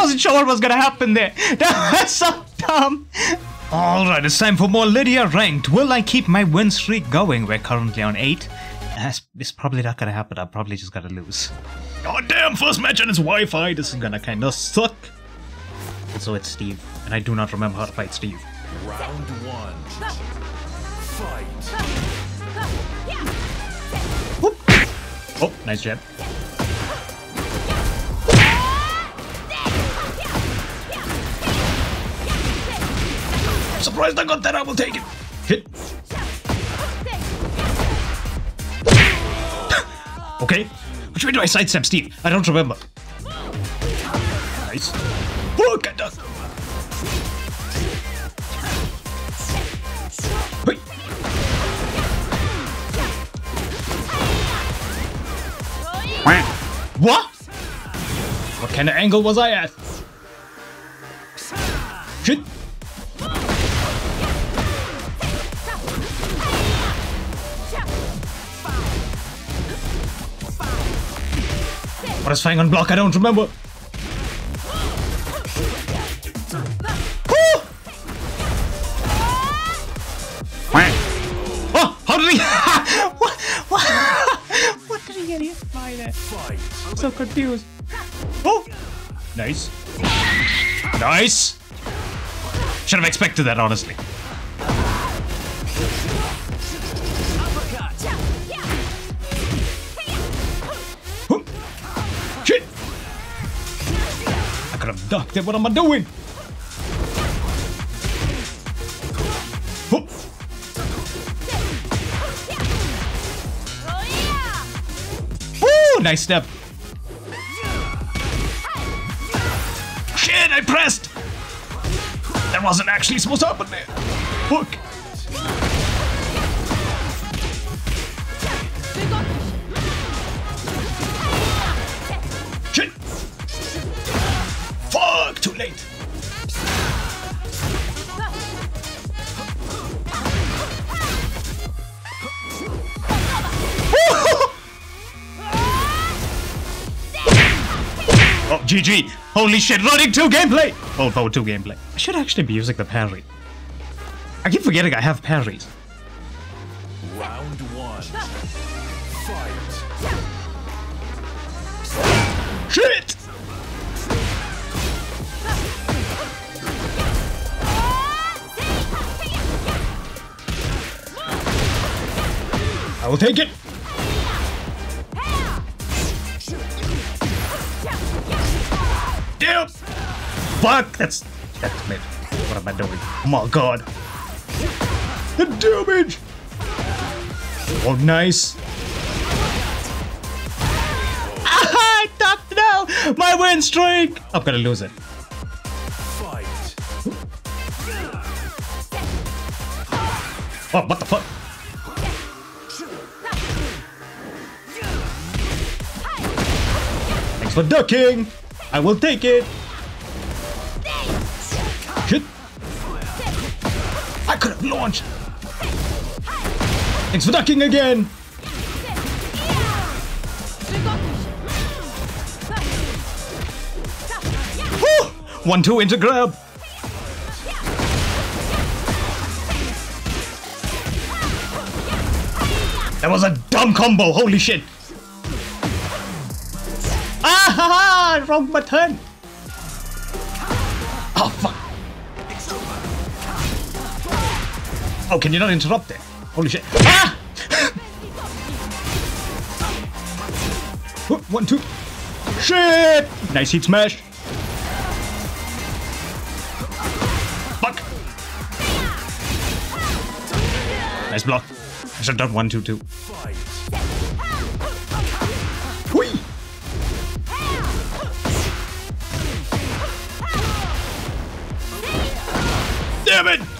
wasn't sure what was gonna happen there. That was so dumb. Alright, it's time for more Lidia ranked. Will I keep my win streak going? We're currently on 8. That's, it's probably not gonna happen. I'm probably just gonna lose. God damn, first match on his Wi-Fi. This is gonna kinda suck. Also, it's Steve, and I do not remember how to fight Steve. Round one. Fight. Whoop. Oh, nice jab. Surprised I got that. I will take it. Hit. okay. Which way do I sidestep Steve? I don't remember. Nice. Look at that. Hey. What? What kind of angle was I at? Shit. Is flying on block? I don't remember. Oh, how did he? what? What? What did he get hit by that? I'm so confused. Oh, nice, nice. Should have expected that, honestly. Ducked. What am I doing? Woo! Nice step. Shit! I pressed. That wasn't actually supposed to happen there. Look. GG! Holy shit, running 2 gameplay! Oh, forward 2 gameplay. I should actually be using the parry. I keep forgetting I have parries. Round one. Fight. Shit! I will take it! Damn! Fuck! That's... That's mid. What am I doing? Oh my god! The damage! Oh, nice! Ah, I ducked now! My win streak! I'm gonna lose it. Oh, what the fuck? Thanks for ducking! I will take it! Shit! I could have launched! Thanks for ducking again! Woo! One, two, into grab! That was a dumb combo, holy shit! Ah ha ha! Wrong button! Oh fuck! Oh, can you not interrupt it? Holy shit! Ah! One, two. Shit! Nice heat smash. Fuck! Nice block. I should have done one, two, two.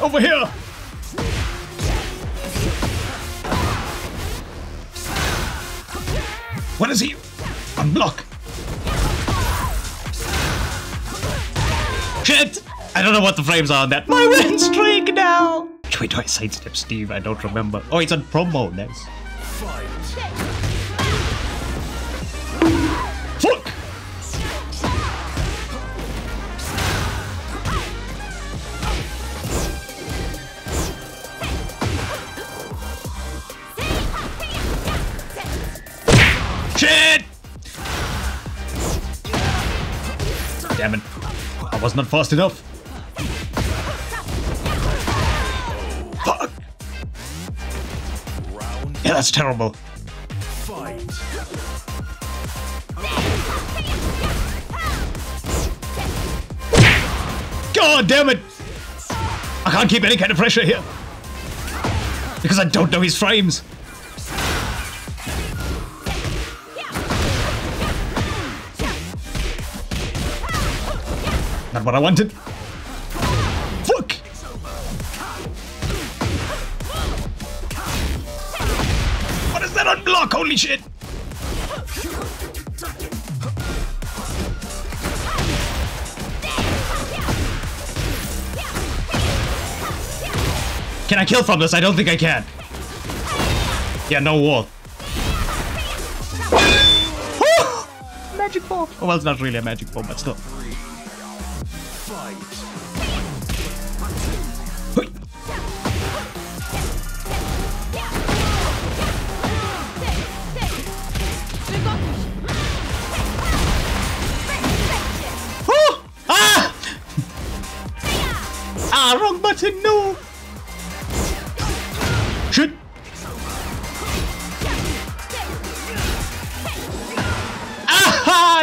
Over here! What is he? Unblock! Shit! I don't know what the frames are on that. My win streak now! Wait, do I sidestep Steve? I don't remember. Oh, it's on promo. Nice. Fight. Was not fast enough. Fuck! Yeah, that's terrible. God damn it! I can't keep any kind of pressure here. Because I don't know his frames. What I wanted. Fuck! What is that on block? Holy shit! Can I kill from this? I don't think I can. Yeah, no wall. magic ball. Oh, well, it's not really a magic ball, but still.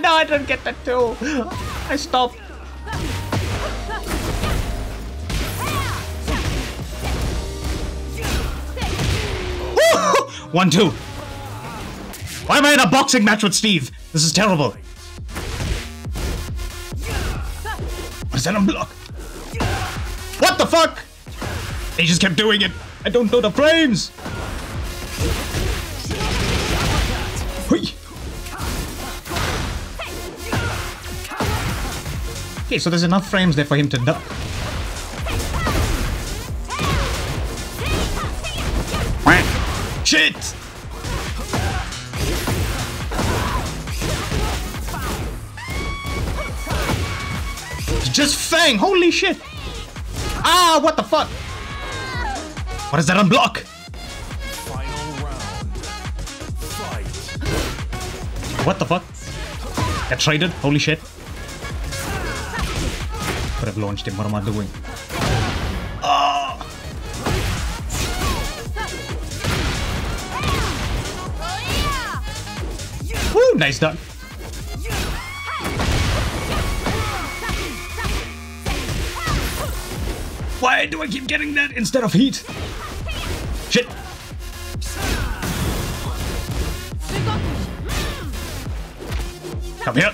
No, I don't get that too! I stopped. One, two. Why am I in a boxing match with Steve? This is terrible. What is that on block? What the fuck? They just kept doing it. I don't know the frames. Okay, so there's enough frames there for him to duck. Shit! Just Fang! Holy shit! Ah, what the fuck? What is that on block? Final round. Fight. What the fuck? Get traded? Holy shit. Have launched him. What am I doing? Ah! Woo! Nice done. Why do I keep getting that instead of heat? Shit! Come here.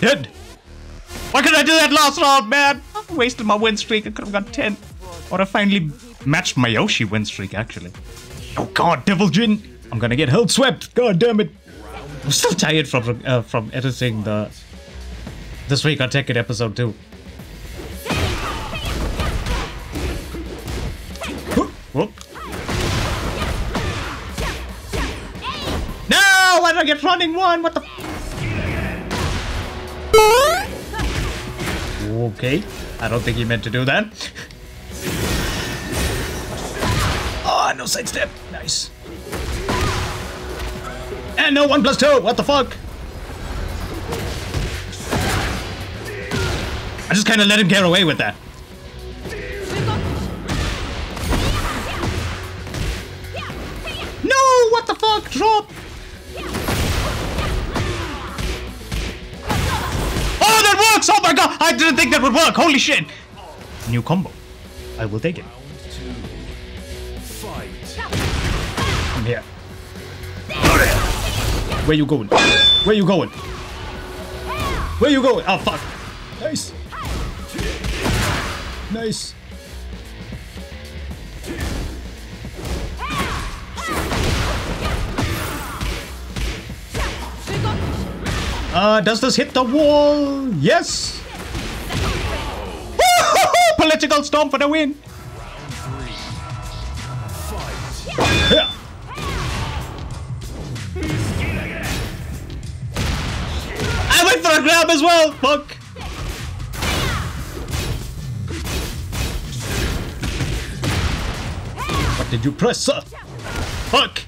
Dead. That last round, man? I wasted my win streak. I could have got 10. Or I finally matched my Yoshi win streak, actually. Oh god, Devil Jin! I'm gonna get hell swept. God damn it. I'm still tired from uh, from editing the this week on Tekken episode 2. Whoop. No! Why did I get running one? What the? Okay. I don't think he meant to do that. Oh, no sidestep. Nice. And no one plus two. What the fuck? I just kind of let him get away with that. No! What the fuck? Drop! That works! Oh my god! I didn't think that would work! Holy shit! New combo. I will take it. Come here. Where you going? Where you going? Where you going? Oh fuck! Nice. Nice. Uh, does this hit the wall? Yes. Political storm for the win. I went for a grab as well. Fuck. What did you press, sir? Fuck.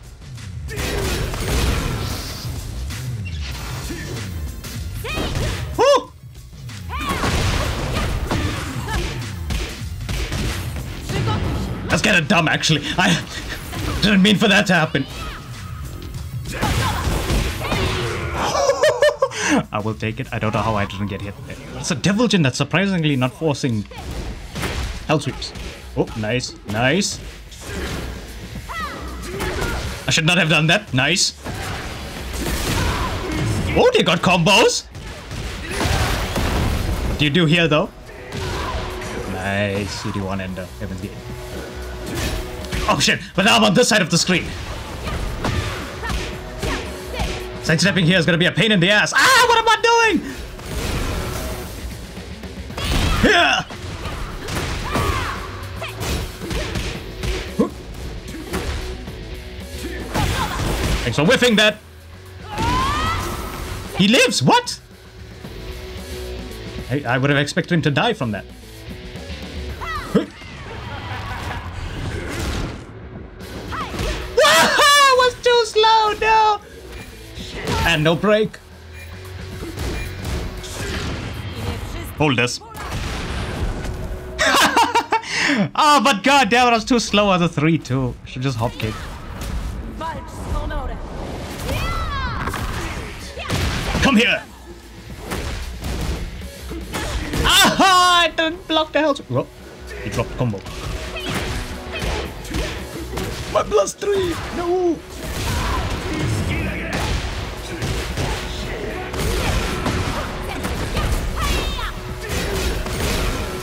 Kind of dumb, actually. I didn't mean for that to happen. I will take it. I don't know how I didn't get hit there. It's a Devil Jin that's surprisingly not forcing Hell Sweeps. Oh, nice. Nice. I should not have done that. Nice. Oh, they got combos. What do you do here, though? Nice. CD1 and uh, Heaven's Gate. Oh, shit. But now I'm on this side of the screen. Sidestepping here is gonna be a pain in the ass. Ah, what am I doing? Yeah. Thanks for whiffing that. He lives. What? I, I would have expected him to die from that. And no break. Hold this. oh, but god damn it, I was too slow as a 3-2. Should just hop kick. Walcz z honorem. Come here! Ah, I didn't block the health. Whoa, he dropped combo. My plus three! No!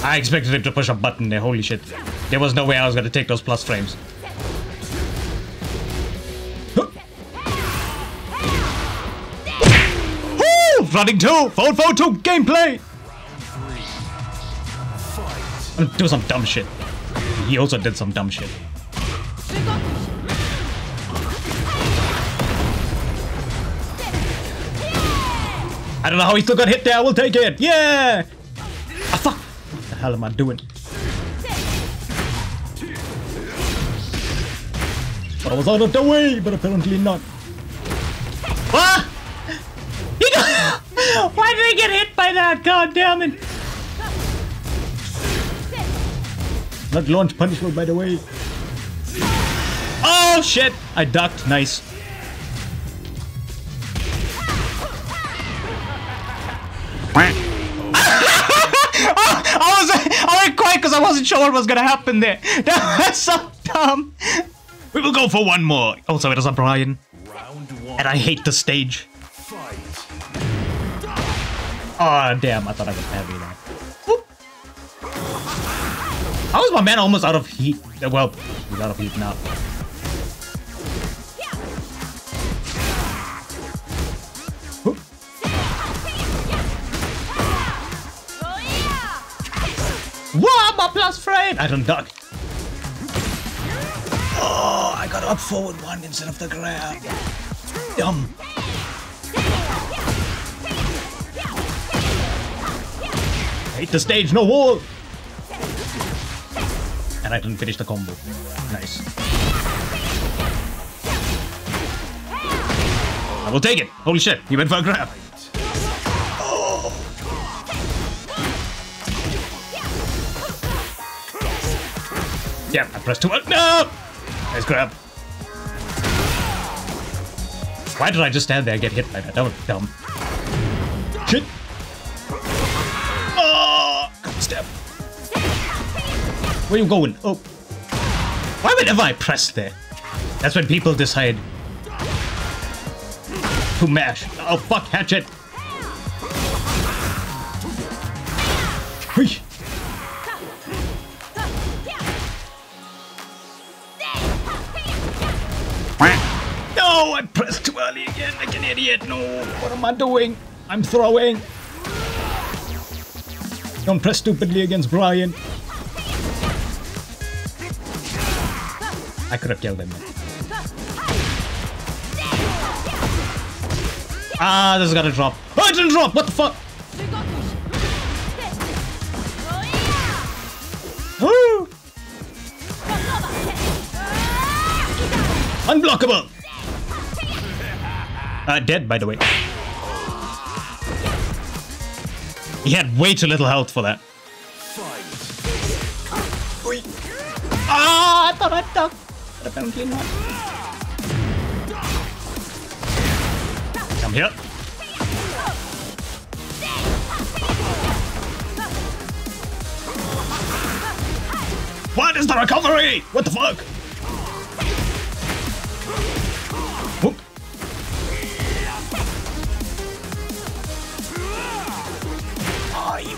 I expected him to push a button there, holy shit. There was no way I was gonna take those plus frames. Woo! Running two! Forward, forward two! Gameplay! Fight. Do some dumb shit. He also did some dumb shit. I don't know how he still got hit there. I will take it. Yeah! Hell am I doing? I was out of the way, but apparently not. Ah! Why did I get hit by that? God damn it! Not launch punishment, by the way. Oh shit! I ducked. Nice. Because I wasn't sure what was gonna happen there. That's so dumb. We will go for one more. Also, it is a Brian, Round one. and I hate the stage. Fight. Oh damn! I thought I was heavy there. Whoop. How is my man almost out of heat? Well, he's out of heat now. My plus frame! I don't duck. Oh, I got up forward one instead of the grab. Dumb. Hate the stage, no wall! And I didn't finish the combo. Nice. I will take it. Holy shit, he went for a grab. Yeah, I pressed too much. Oh, no! Nice grab. Why did I just stand there and get hit by that? That was dumb. Shit. Oh! Step. Where you going? Oh. Why whenever I press there? That's when people decide to mash. Oh fuck, hatchet. Whee. No, I pressed too early again like an idiot. No, what am I doing? I'm throwing. Don't press stupidly against Brian. I could have killed him. Ah, this is gonna drop. Oh, it didn't drop! What the fuck? Woo! Unblockable! Uh, dead, by the way. He had way too little health for that. Ah, I thought I'd duck, but apparently not. Come here. What is the recovery? What the fuck?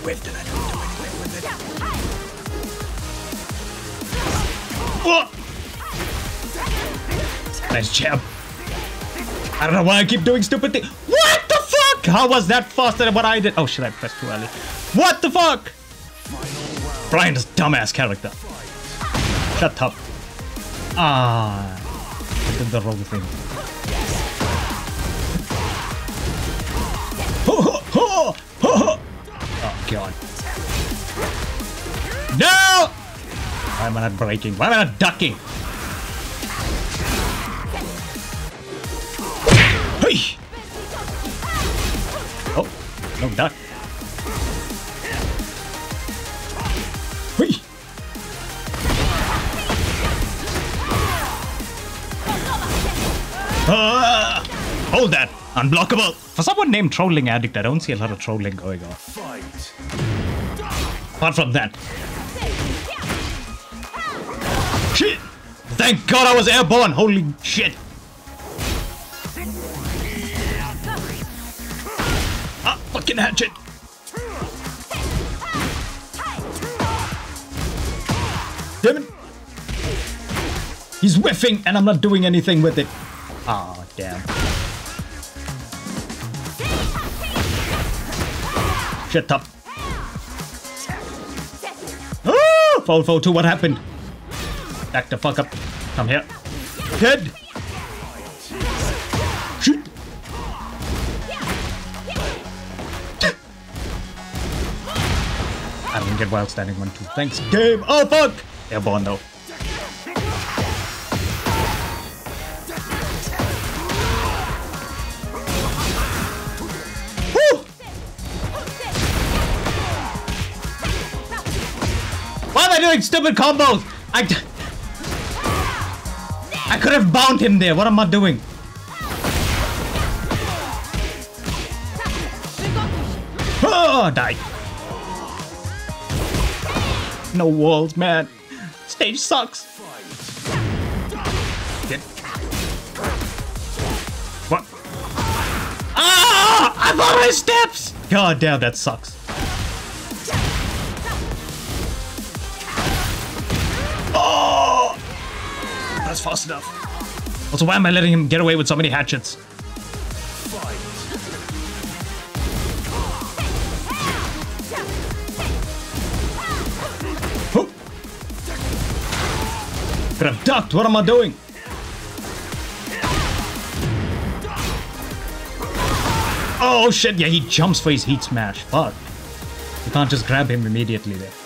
Whiffed it. I with it. Whoa. Nice jab. I don't know why I keep doing stupid things. What the fuck? How was that faster than what I did? Oh shit, I pressed too early. What the fuck? Brian is dumbass character. Shut up. Ah, I did the wrong thing. God. No! Why am I not breaking? Why am I not ducking? Hey! Oh, no duck. Hey! Ah! hold that! Unblockable! For someone named Trolling Addict, I don't see a lot of trolling going on. Fight. Apart from that. Shit! Thank God I was airborne! Holy shit! Ah, fucking hatchet! Damn it! He's whiffing and I'm not doing anything with it. Ah, damn. Shut up. Ah! Fall, fall, two, what happened? Back the fuck up. Come here. Dead! Shit! I didn't get wild standing one, two. Thanks, game. Oh, fuck! Airborne, though. Doing stupid combos? I, I could have bound him there. What am I doing? Oh, die. No walls, man. Stage sucks. What? Ah! I'm on steps! God damn, that sucks. That's fast enough. Also, why am I letting him get away with so many hatchets? Oh. Could have ducked. What am I doing? Oh shit! Yeah, he jumps for his heat smash. Fuck. You can't just grab him immediately there.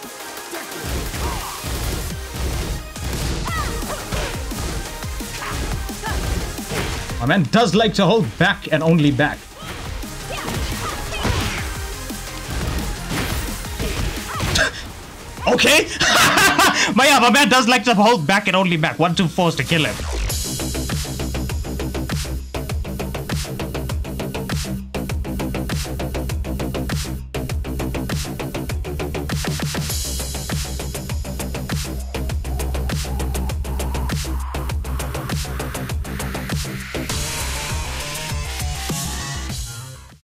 My man does like to hold back and only back. okay! my, yeah, my man does like to hold back and only back. One, two, fours to kill him.